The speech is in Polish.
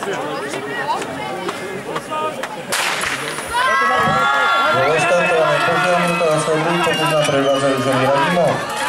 Został to na poziom, teraz obrót, to na prowadzę już Radimow.